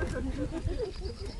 ハハハハ!